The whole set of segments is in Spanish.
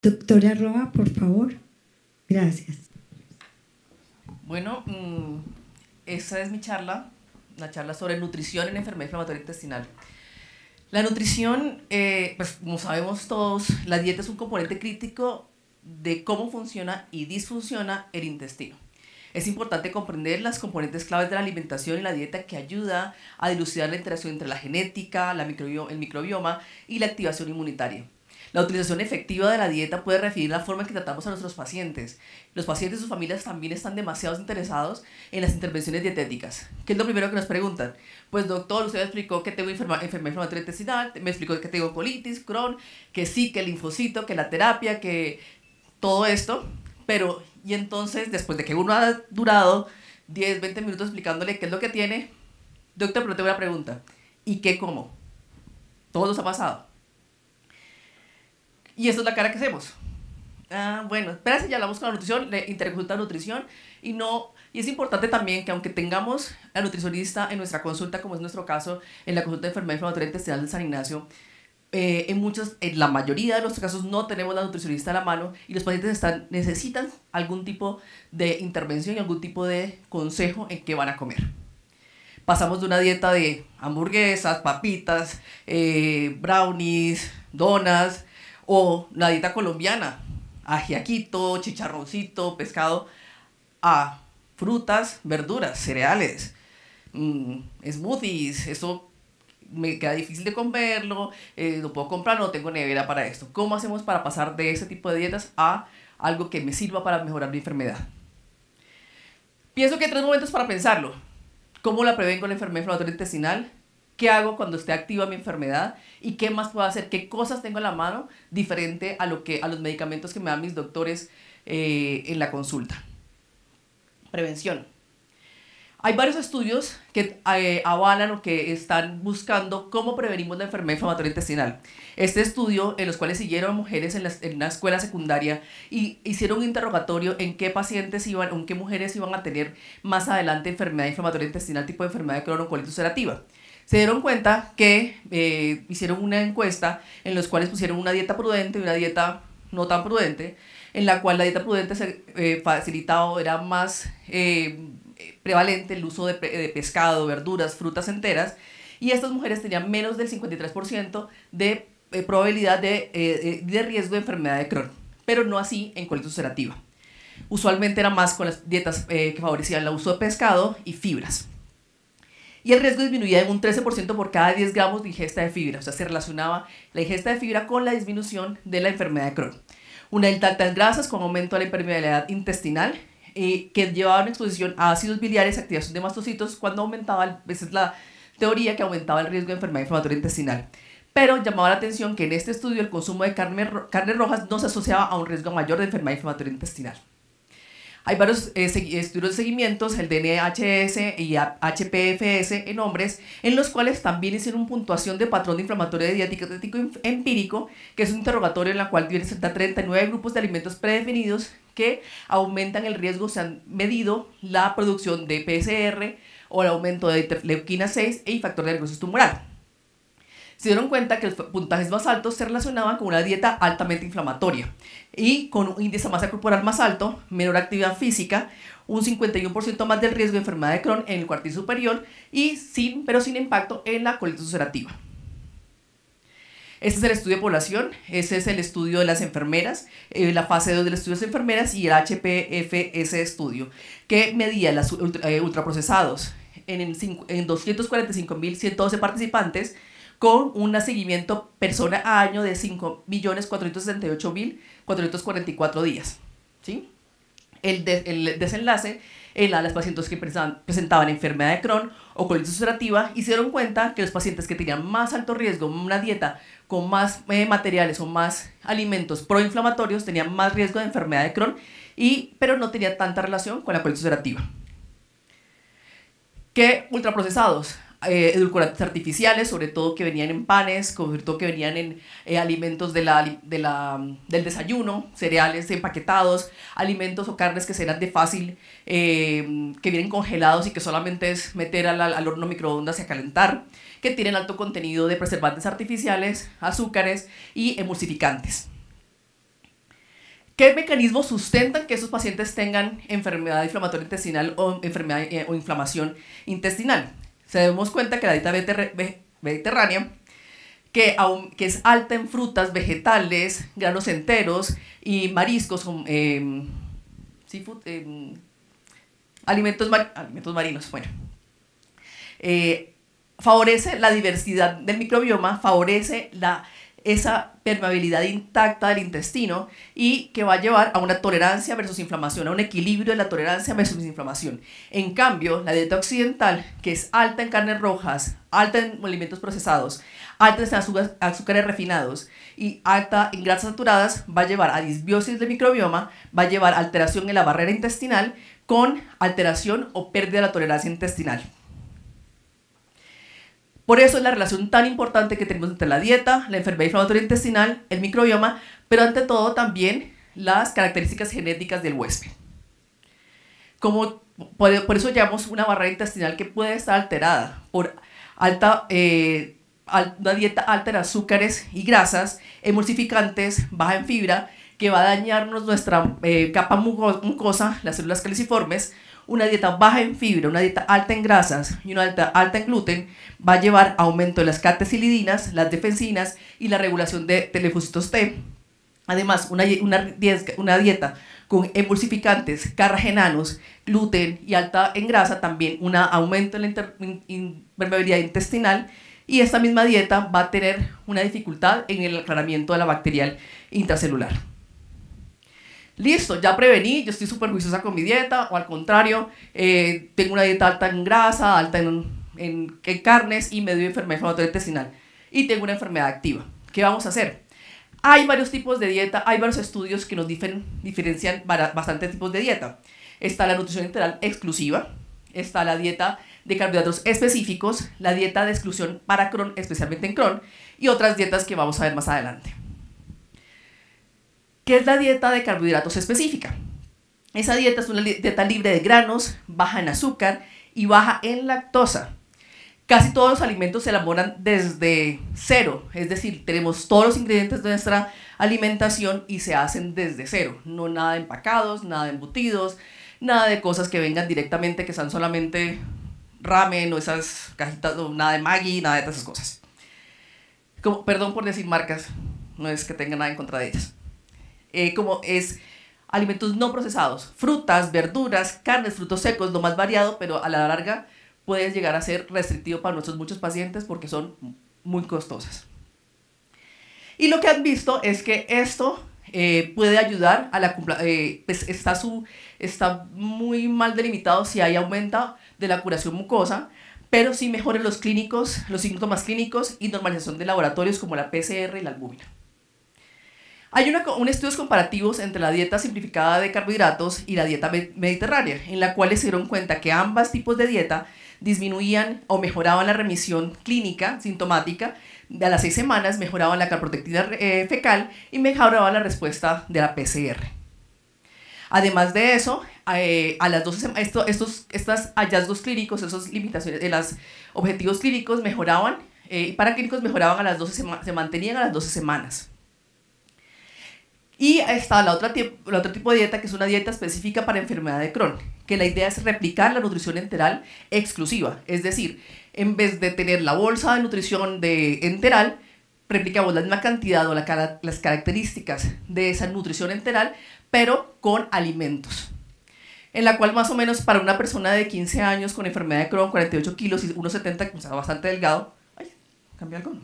Doctora Roa, por favor. Gracias. Bueno, mm, esa es mi charla, la charla sobre nutrición en enfermedad inflamatoria intestinal. La nutrición, eh, pues como sabemos todos, la dieta es un componente crítico de cómo funciona y disfunciona el intestino. Es importante comprender las componentes claves de la alimentación y la dieta que ayuda a dilucidar la interacción entre la genética, la el microbioma y la activación inmunitaria. La utilización efectiva de la dieta puede referir la forma en que tratamos a nuestros pacientes. Los pacientes y sus familias también están demasiado interesados en las intervenciones dietéticas. ¿Qué es lo primero que nos preguntan? Pues doctor, usted me explicó que tengo enfermedad inflamatoria intestinal, me explicó que tengo colitis, Crohn, que sí, que el linfocito, que la terapia, que todo esto. Pero, y entonces, después de que uno ha durado 10, 20 minutos explicándole qué es lo que tiene, doctor, pero tengo una pregunta. ¿Y qué como? Todo nos ha pasado. Y esta es la cara que hacemos. Ah, bueno, espérate, ya hablamos con la nutrición, le interconsulta nutrición y no y es importante también que aunque tengamos a nutricionista en nuestra consulta, como es nuestro caso en la consulta de enfermedad inflamatoria intestinal de San Ignacio, eh, en muchos, en la mayoría de los casos no tenemos la nutricionista a la mano y los pacientes están, necesitan algún tipo de intervención y algún tipo de consejo en qué van a comer. Pasamos de una dieta de hamburguesas, papitas, eh, brownies, donas, o la dieta colombiana, ajiaquito, chicharroncito, pescado, a frutas, verduras, cereales, mmm, smoothies, eso me queda difícil de comerlo, eh, no puedo comprar, no tengo nevera para esto. ¿Cómo hacemos para pasar de ese tipo de dietas a algo que me sirva para mejorar mi enfermedad? Pienso que hay tres momentos para pensarlo. ¿Cómo la prevengo la enfermedad inflamatoria intestinal? Qué hago cuando esté activa mi enfermedad y qué más puedo hacer, qué cosas tengo en la mano diferente a, lo que, a los medicamentos que me dan mis doctores eh, en la consulta. Prevención. Hay varios estudios que eh, avalan o que están buscando cómo prevenimos la enfermedad inflamatoria intestinal. Este estudio, en los cuales siguieron mujeres en, una escuela secundaria y hicieron un interrogatorio en qué pacientes iban, en qué mujeres iban a tener más adelante enfermedad inflamatoria intestinal tipo de enfermedad de colitis ulcerativa se dieron cuenta que eh, hicieron una encuesta en los cuales pusieron una dieta prudente y una dieta no tan prudente, en la cual la dieta prudente se eh, facilitaba, era más eh, prevalente el uso de, pescado, verduras, frutas enteras, y estas mujeres tenían menos del 53% de probabilidad de, de, riesgo de enfermedad de Crohn, pero no así en colitis ulcerativa. Usualmente era más con las dietas que favorecían el uso de pescado y fibras y el riesgo disminuía en un 13% por cada 10 gramos de ingesta de fibra. O sea, se relacionaba la ingesta de fibra con la disminución de la enfermedad de Crohn. Una alta en grasas con aumento de la impermeabilidad intestinal eh, que llevaba a una exposición a ácidos biliares, activación de mastocitos, cuando aumentaba, esa es la teoría que aumentaba el riesgo de enfermedad inflamatoria intestinal. Pero llamaba la atención que en este estudio el consumo de carne, carne rojas no se asociaba a un riesgo mayor de enfermedad inflamatoria intestinal. Hay varios eh, estudios de seguimientos, el DNHS y HPFS en hombres, en los cuales también hicieron puntuación de patrón de inflamatorio de diatético empírico, que es un interrogatorio en la cual tiene 39 grupos de alimentos predefinidos que aumentan el riesgo, se han medido la producción de PSR o el aumento de leuquina 6 y factor de necrosis tumoral se dieron cuenta que los puntajes más altos se relacionaban con una dieta altamente inflamatoria y con un índice de masa corporal más alto, menor actividad física, un 51% más del riesgo de enfermedad de Crohn en el cuartil superior y sin, pero sin impacto en la colitis ulcerativa. Este es el estudio de población, ese es el estudio de las enfermeras, eh, la fase 2 del estudio de las enfermeras y el HPFS estudio, que medía los eh, ultraprocesados en, en 245.112 participantes con un seguimiento persona a año de 5.468.444 días. ¿sí? El, desenlace en las pacientes que presentaban enfermedad de Crohn o colitis ulcerativa y se dieron cuenta que los pacientes que tenían más alto riesgo, una dieta con más eh, materiales o más alimentos proinflamatorios, tenían más riesgo de enfermedad de Crohn, y, pero no tenía tanta relación con la colitis ulcerativa. ¿Qué ultraprocesados? Eh, edulcorantes artificiales, sobre todo que venían en panes, sobre todo que venían en eh, alimentos de la, de la, del desayuno, cereales empaquetados, alimentos o carnes que serán de fácil, eh, que vienen congelados y que solamente es meter al, al horno microondas y a calentar, que tienen alto contenido de preservantes artificiales, azúcares y emulsificantes. ¿Qué mecanismos sustentan que esos pacientes tengan enfermedad inflamatoria intestinal o, enfermedad, o inflamación intestinal? Se damos cuenta que la dieta mediterránea, que, es alta en frutas, vegetales, granos enteros y mariscos, em, alimentos, alimentos marinos, bueno. Eh, favorece la diversidad del microbioma, favorece la, esa permeabilidad intacta del intestino y que va a llevar a una tolerancia versus inflamación, a un equilibrio de la tolerancia versus inflamación. En cambio, la dieta occidental, que es alta en carnes rojas, alta en alimentos procesados, alta en azúcares refinados y alta en grasas saturadas, va a llevar a disbiosis del microbioma, va a llevar a alteración en la barrera intestinal con alteración o pérdida de la tolerancia intestinal. Por eso es la relación tan importante que tenemos entre la dieta, la enfermedad inflamatoria intestinal, el microbioma, pero ante todo también las características genéticas del huésped. Como, por, eso llamamos una barrera intestinal que puede estar alterada por alta, eh, una dieta alta en azúcares y grasas, emulsificantes, baja en fibra, que va a dañarnos nuestra eh, capa mucosa, las células caliciformes, una dieta baja en fibra, una dieta alta en grasas y una alta, alta en gluten va a llevar a aumento de las catecilidinas, las defensinas y la regulación de telefocitos T. Además, una, una, dieta con emulsificantes, carragenanos, gluten y alta en grasa, también un aumento en la permeabilidad intestinal y esta misma dieta va a tener una dificultad en el aclaramiento de la bacterial intracelular listo, ya prevení, yo estoy súper juiciosa con mi dieta, o al contrario, eh, tengo una dieta alta en grasa, alta en, en, carnes y me dio enfermedad inflamatoria intestinal. Y tengo una enfermedad activa. ¿Qué vamos a hacer? Hay varios tipos de dieta, hay varios estudios que nos diferencian bastantes tipos de dieta. Está la nutrición enteral exclusiva, está la dieta de carbohidratos específicos, la dieta de exclusión para Crohn, especialmente en Crohn, y otras dietas que vamos a ver más adelante. ¿Qué es la dieta de carbohidratos específica? Esa dieta es una dieta libre de granos, baja en azúcar y baja en lactosa. Casi todos los alimentos se elaboran desde cero, es decir, tenemos todos los ingredientes de nuestra alimentación y se hacen desde cero. No nada de empacados, nada de embutidos, nada de cosas que vengan directamente, que sean solamente ramen o esas cajitas, o nada de Maggi, nada de esas cosas. Como, perdón por decir marcas, no es que tenga nada en contra de ellas. Eh, como es alimentos no procesados, frutas, verduras, carnes, frutos secos, lo más variado, pero a la larga puede llegar a ser restrictivo para nuestros muchos pacientes porque son muy costosas. Y lo que han visto es que esto eh, puede ayudar a la eh, pues está, su, está muy mal delimitado si hay aumento de la curación mucosa, pero sí mejoran los clínicos, los síntomas clínicos y normalización de laboratorios como la PCR y la albúmina. Hay un estudios comparativos entre la dieta simplificada de carbohidratos y la dieta mediterránea, en la cual se dieron cuenta que ambas tipos de dieta disminuían o mejoraban la remisión clínica sintomática a las seis semanas, mejoraban la carprotectina eh, fecal y mejoraban la respuesta de la PCR. Además de eso, eh, a las 12 esto, estos estos hallazgos clínicos, esos limitaciones, de los objetivos clínicos mejoraban, eh, para clínicos mejoraban a las 12 se mantenían a las 12 semanas. Y está la otra, la otro tipo de dieta, que es una dieta específica para enfermedad de Crohn, que la idea es replicar la nutrición enteral exclusiva. Es decir, en vez de tener la bolsa de nutrición de enteral, replicamos la misma cantidad o la, las características de esa nutrición enteral, pero con alimentos. En la cual más o menos para una persona de 15 años con enfermedad de Crohn, 48 kilos y 1,70, o sea, bastante delgado, ay, cambia algo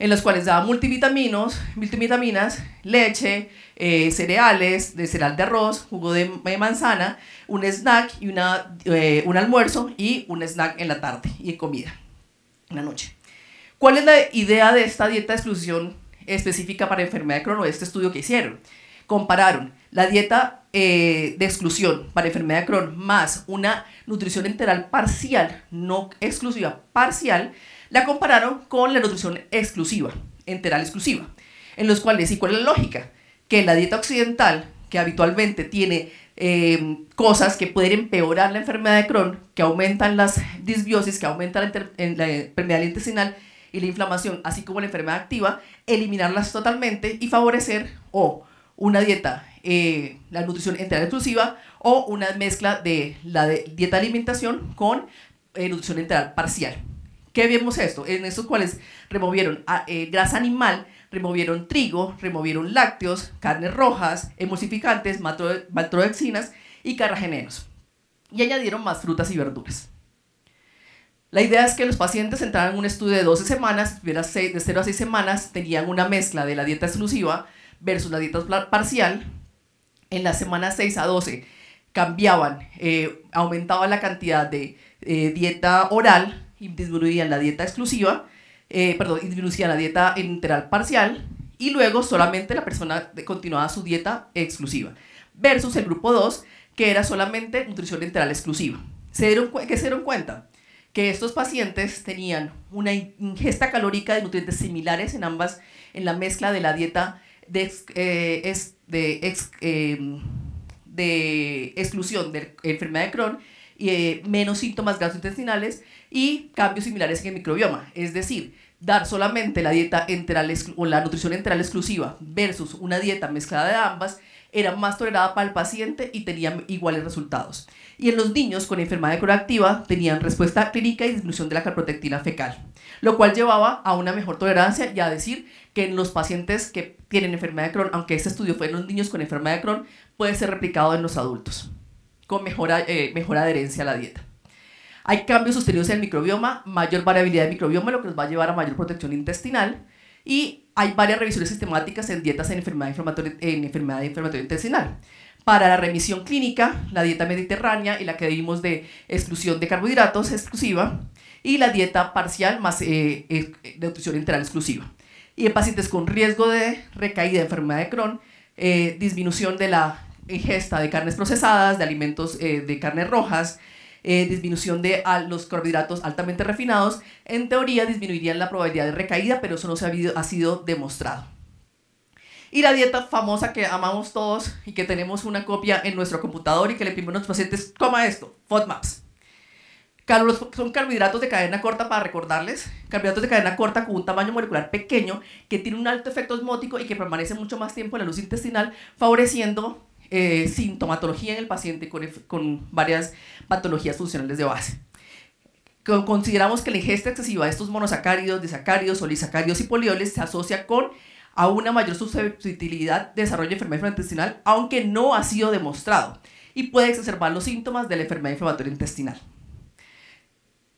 en los cuales daba multivitaminos, multivitaminas, leche, eh, cereales, de cereal de arroz, jugo de manzana, un snack y una, eh, un almuerzo y un snack en la tarde y comida en la noche. ¿Cuál es la idea de esta dieta de exclusión específica para enfermedad de Crohn este estudio que hicieron? Compararon la dieta eh, de exclusión para enfermedad de Crohn más una nutrición enteral parcial, no exclusiva, parcial, la compararon con la nutrición exclusiva, enteral exclusiva, en los cuales, ¿y cuál es la lógica? Que la dieta occidental, que habitualmente tiene em, cosas que pueden empeorar la enfermedad de Crohn, que aumentan las disbiosis, que aumentan la, enfermedad intestinal y la inflamación, así como la enfermedad activa, eliminarlas totalmente y favorecer o una dieta, eh, la nutrición enteral exclusiva o una mezcla de la de dieta alimentación con eh, nutrición enteral parcial. ¿Qué vemos esto? En estos cuales removieron ah, eh, grasa animal, removieron trigo, removieron lácteos, carnes rojas, emulsificantes, maltodextrinas y carrageneros. Y añadieron más frutas y verduras. La idea es que los pacientes entraran en un estudio de 12 semanas, de 0 a 6 semanas, tenían una mezcla de la dieta exclusiva versus la dieta parcial. En las semanas 6 a 12 cambiaban, eh, la cantidad de eh, dieta oral y disminuían la dieta exclusiva, eh, perdón, disminuían la dieta enteral parcial y luego solamente la persona continuaba su dieta exclusiva. Versus el grupo 2, que era solamente nutrición enteral exclusiva. ¿Se dieron, ¿Qué se dieron cuenta? que estos pacientes tenían una ingesta calórica de nutrientes similares en ambas, en la mezcla de la dieta de, eh, de, exclusión de enfermedad de Crohn, y eh, menos síntomas gastrointestinales y cambios similares en el microbioma. Es decir, dar solamente la dieta enteral o la nutrición enteral exclusiva versus una dieta mezclada de ambas era más tolerada para el paciente y tenía iguales resultados. Y en los niños con enfermedad de Crohn activa tenían respuesta clínica y disminución de la calprotectina fecal, lo cual llevaba a una mejor tolerancia y a decir que en los pacientes que tienen enfermedad de Crohn, aunque este estudio fue en los niños con enfermedad de Crohn, puede ser replicado en los adultos, con eh, mejor adherencia a la dieta. Hay cambios sostenidos en el microbioma, mayor variabilidad del microbioma, lo que nos va a llevar a mayor protección intestinal, y hay varias revisiones sistemáticas en dietas en enfermedad inflamatoria, en intestinal. Para la remisión clínica, la dieta mediterránea y la que vimos de exclusión de carbohidratos exclusiva y la dieta parcial más eh, eh, nutrición enteral exclusiva. Y en pacientes con riesgo de recaída de enfermedad de Crohn, eh, disminución de la ingesta de carnes procesadas, de alimentos de carnes rojas, eh, disminución de los carbohidratos altamente refinados, en teoría disminuirían la probabilidad de recaída, pero eso no se ha, ha sido demostrado. Y la dieta famosa que amamos todos y que tenemos una copia en nuestro computador y que le pedimos a nuestros pacientes, coma esto, FODMAPs. Son carbohidratos de cadena corta para recordarles, carbohidratos de cadena corta con un tamaño molecular pequeño que tiene un alto efecto osmótico y que permanece mucho más tiempo en la luz intestinal, favoreciendo eh, sintomatología en el paciente con, varias patologías funcionales de base. Consideramos que la ingesta excesiva de estos monosacáridos, disacáridos, solisacáridos y polioles se asocia con a una mayor susceptibilidad de desarrollo de enfermedad intestinal, aunque no ha sido demostrado, y puede exacerbar los síntomas de la enfermedad inflamatoria intestinal.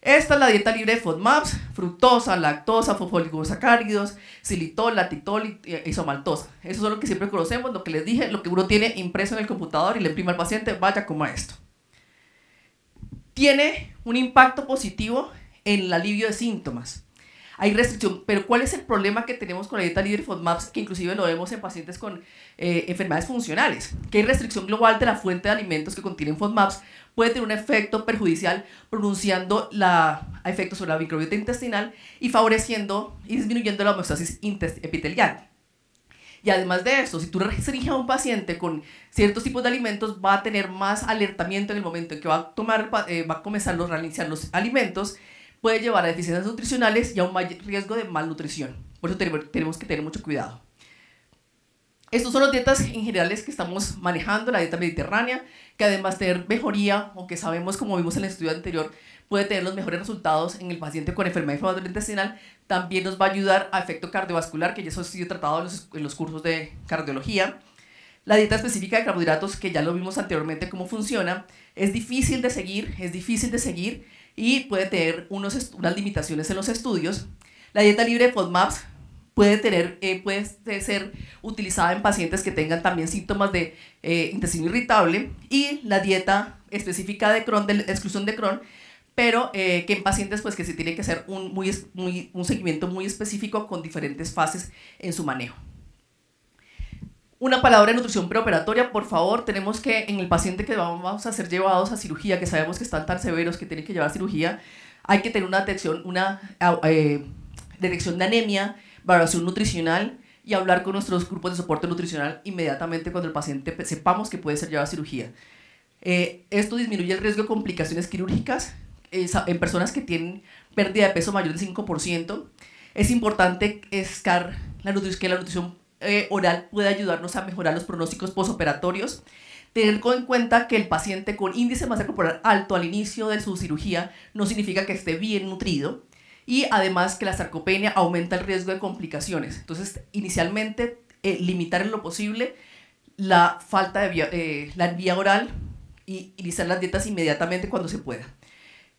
Esta es la dieta libre de FODMAPs, fructosa, lactosa, fosfoligosacáridos, xilitol, latitol y isomaltosa. Eso es lo que siempre conocemos, lo que les dije, lo que uno tiene impreso en el computador y le imprime al paciente, vaya como esto. Tiene un impacto positivo en el alivio de síntomas hay restricción. Pero ¿cuál es el problema que tenemos con la dieta libre FODMAPs, que inclusive lo vemos en pacientes con eh, enfermedades funcionales? Que hay restricción global de la fuente de alimentos que contienen FODMAPs puede tener un efecto perjudicial pronunciando la, efectos sobre la microbiota intestinal y favoreciendo y disminuyendo la homeostasis epitelial. Y además de eso, si tú restringes a un paciente con ciertos tipos de alimentos, va a tener más alertamiento en el momento en que va a, tomar, eh, va a comenzar a reiniciar los alimentos puede llevar a deficiencias nutricionales y a un mayor riesgo de malnutrición. Por eso tenemos que tener mucho cuidado. Estos son las dietas en generales que estamos manejando, la dieta mediterránea, que además de tener mejoría, o que sabemos, como vimos en el estudio anterior, puede tener los mejores resultados en el paciente con enfermedad inflamatoria intestinal, también nos va a ayudar a efecto cardiovascular, que ya eso ha sido tratado en los, en los cursos de cardiología. La dieta específica de carbohidratos, que ya lo vimos anteriormente cómo funciona, es difícil de seguir, es difícil de seguir, y puede tener unos unas limitaciones en los estudios. La dieta libre de FODMAPs puede, tener, eh, puede ser utilizada en pacientes que tengan también síntomas de eh, intestino irritable y la dieta específica de Crohn, de exclusión de Crohn, pero eh, que en pacientes pues que se tiene que hacer un, muy, muy, un seguimiento muy específico con diferentes fases en su manejo. Una palabra de nutrición preoperatoria, por favor, tenemos que en el paciente que vamos a ser llevados a cirugía, que sabemos que están tan severos que tienen que llevar a cirugía, hay que tener una detección, una eh, detección de anemia, valoración nutricional y hablar con nuestros grupos de soporte nutricional inmediatamente cuando el paciente sepamos que puede ser llevado a cirugía. Eh, esto disminuye el riesgo de complicaciones quirúrgicas en personas que tienen pérdida de peso mayor del 5%. Es importante escar la nutrición, que la nutrición eh, oral puede ayudarnos a mejorar los pronósticos posoperatorios. Tener en cuenta que el paciente con índice de masa corporal alto al inicio de su cirugía no significa que esté bien nutrido y además que la sarcopenia aumenta el riesgo de complicaciones. Entonces, inicialmente, eh, limitar en lo posible la falta de vía, eh, la vía oral y iniciar las dietas inmediatamente cuando se pueda.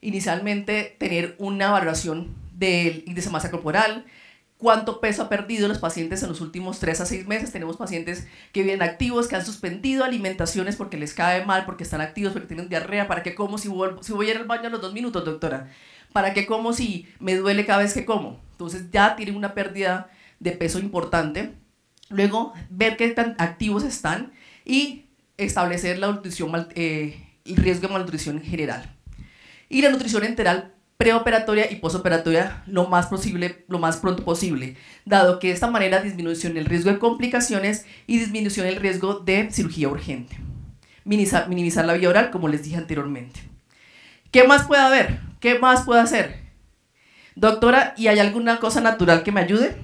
Inicialmente, tener una valoración del índice de masa corporal, cuánto peso ha perdido los pacientes en los últimos 3 a 6 meses. Tenemos pacientes que vienen activos, que han suspendido alimentaciones porque les cae mal, porque están activos, porque tienen diarrea. ¿Para qué como si si voy a ir al baño a los dos minutos, doctora? ¿Para qué como si me duele cada vez que como? Entonces ya tienen una pérdida de peso importante. Luego, ver qué tan activos están y establecer la nutrición, eh, el riesgo de malnutrición en general. Y la nutrición enteral preoperatoria y posoperatoria lo más posible, lo más pronto posible, dado que de esta manera disminución el riesgo de complicaciones y disminución el riesgo de cirugía urgente. Minimizar, la vía oral, como les dije anteriormente. ¿Qué más puede haber? ¿Qué más puedo hacer? Doctora, ¿y hay alguna cosa natural que me ayude?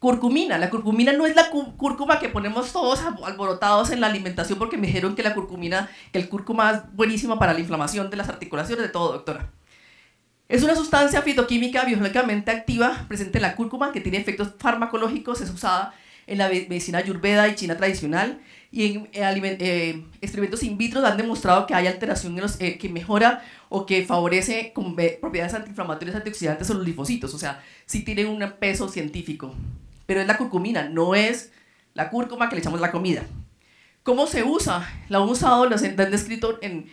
Curcumina. La curcumina no es la cúrcuma que ponemos todos alborotados en la alimentación porque me dijeron que la curcumina, el cúrcuma es buenísima para la inflamación de las articulaciones, de todo, doctora. Es una sustancia fitoquímica biológicamente activa presente en la cúrcuma que tiene efectos farmacológicos, es usada en la medicina ayurveda y china tradicional y en eh, eh, experimentos in vitro han demostrado que hay alteración en los, eh, que mejora o que favorece con propiedades antiinflamatorias antioxidantes o los linfocitos, o sea, sí tiene un peso científico, pero es la curcumina, no es la cúrcuma que le echamos la comida. ¿Cómo se usa? La han usado, la han descrito en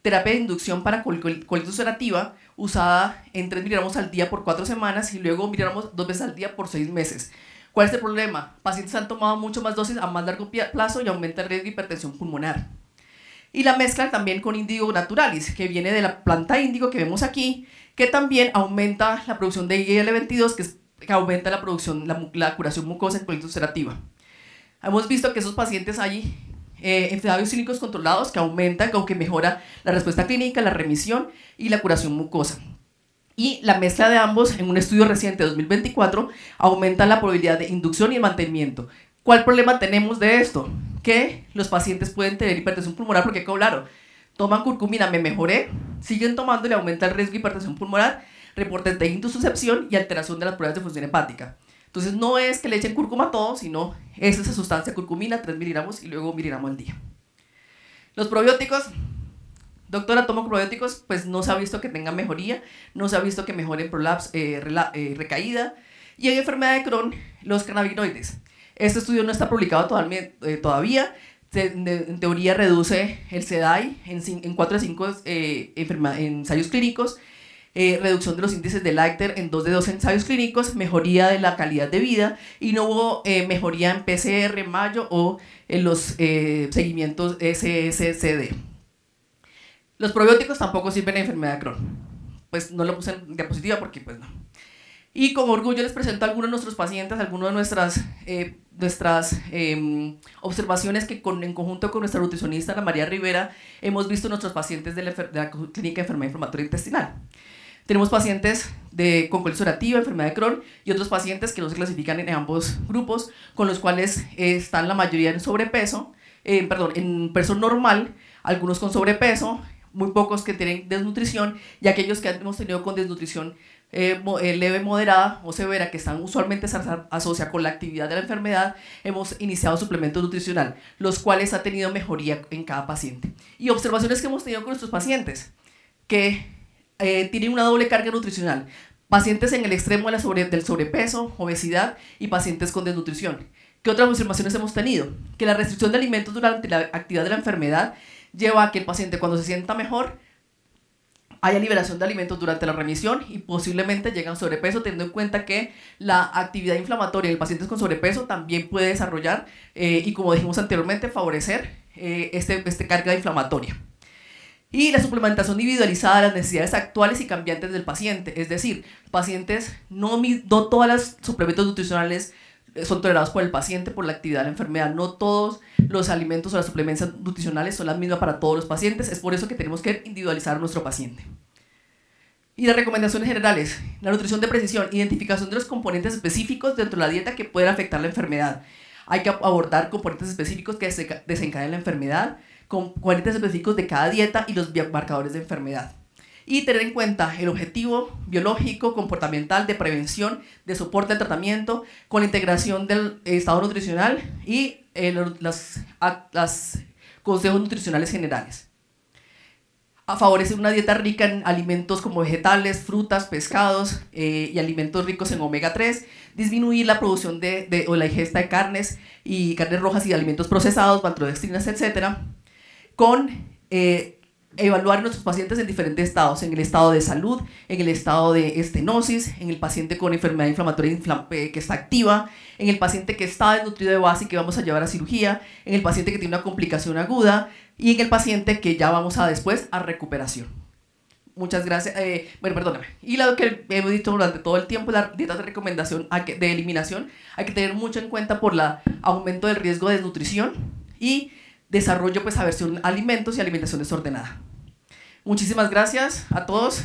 terapia de inducción para colitis ulcerativa usada en 3 miligramos al día por 4 semanas y luego miligramos dos veces al día por 6 meses. ¿Cuál es el problema? Pacientes han tomado mucho más dosis a más largo plazo y aumenta el riesgo de hipertensión pulmonar. Y la mezcla también con índigo naturalis, que viene de la planta índigo que vemos aquí, que también aumenta la producción de IL-22, que, que, aumenta la producción, la, curación mucosa en colitis ulcerativa. Hemos visto que esos pacientes hay eh, enfermedades clínicos controlados que aumentan, que mejora la respuesta clínica, la remisión y la curación mucosa. Y la mezcla de ambos en un estudio reciente de 2024 aumenta la probabilidad de inducción y mantenimiento. ¿Cuál problema tenemos de esto? Que los pacientes pueden tener hipertensión pulmonar porque, claro, toman curcumina, me mejoré, siguen tomando y le aumenta el riesgo de hipertensión pulmonar, reportes de intususcepción y alteración de las pruebas de función hepática. Entonces no es que le echen cúrcuma a todo, sino es esa sustancia curcumina, 3 miligramos y luego miligramos al día. Los probióticos, doctora, tomo probióticos, pues no se ha visto que tenga mejoría, no se ha visto que mejoren prolaps, eh, eh, recaída. Y en enfermedad de Crohn, los cannabinoides. Este estudio no está publicado todavía, eh, en teoría reduce el SEDAI en, en 4 a 5 ensayos clínicos eh, reducción de los índices de Leiter en dos de dos ensayos clínicos, mejoría de la calidad de vida y no hubo eh, mejoría en PCR, Mayo o en los eh, seguimientos SSCD. Los probióticos tampoco sirven en enfermedad de Crohn. Pues no lo puse en diapositiva porque pues no. Y con orgullo les presento algunos de nuestros pacientes, algunas de nuestras, nuestras em, observaciones que en conjunto con nuestra nutricionista Ana María Rivera hemos visto en nuestros pacientes de la, de la Clínica de Enfermedad Inflamatoria Intestinal. Tenemos pacientes de, con colitis ulcerativa, enfermedad de Crohn y otros pacientes que no se clasifican en ambos grupos, con los cuales están la mayoría en sobrepeso, eh, perdón, en peso normal, algunos con sobrepeso, muy pocos que tienen desnutrición y aquellos que hemos tenido con desnutrición eh, eh, leve, moderada o severa, que están usualmente asociados con la actividad de la enfermedad, hemos iniciado suplemento nutricional, los cuales ha tenido mejoría en cada paciente. Y observaciones que hemos tenido con nuestros pacientes, que eh, tienen una doble carga nutricional. Pacientes en el extremo del sobrepeso, obesidad y pacientes con desnutrición. ¿Qué otras observaciones hemos tenido? Que la restricción de alimentos durante la actividad de la enfermedad lleva a que el paciente cuando se sienta mejor haya liberación de alimentos durante la remisión y posiblemente llegan sobrepeso, teniendo en cuenta que la actividad inflamatoria en pacientes con sobrepeso también puede desarrollar eh, y, como dijimos anteriormente, favorecer eh, este, este carga inflamatoria y la suplementación individualizada de las necesidades actuales y cambiantes del paciente. Es decir, pacientes, no, no todos los suplementos nutricionales eh, son tolerados por el paciente por la actividad de la enfermedad. No todos los alimentos o las suplementos nutricionales son las mismas para todos los pacientes. Es por eso que tenemos que individualizar a nuestro paciente. Y las recomendaciones generales, la nutrición de precisión, identificación de los componentes específicos dentro de la dieta que pueden afectar la enfermedad. Hay que abordar componentes específicos que desencadenen la enfermedad, componentes específicos de cada dieta y los marcadores de enfermedad. Y tener en cuenta el objetivo biológico, comportamental, de prevención, de soporte al tratamiento, con la integración del estado nutricional y eh, las, las consejos nutricionales generales a favorecer una dieta rica en alimentos como vegetales, frutas, pescados eh, y alimentos ricos en omega 3, disminuir la producción de, o la ingesta de carnes y carnes rojas y alimentos procesados, maltodextrinas, etc., con eh, evaluar a nuestros pacientes en diferentes estados, en el estado de salud, en el estado de estenosis, en el paciente con enfermedad inflamatoria eh, que está activa, en el paciente que está desnutrido de base y que vamos a llevar a cirugía, en el paciente que tiene una complicación aguda y en el paciente que ya vamos a después a recuperación. Muchas gracias. Eh, bueno, perdóname. Y lo que hemos dicho durante todo el tiempo, la dieta de recomendación de eliminación, hay que tener mucho en cuenta por el aumento del riesgo de desnutrición y desarrollo, pues, aversión alimentos y alimentación desordenada. Muchísimas gracias a todos.